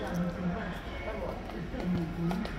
Thank you.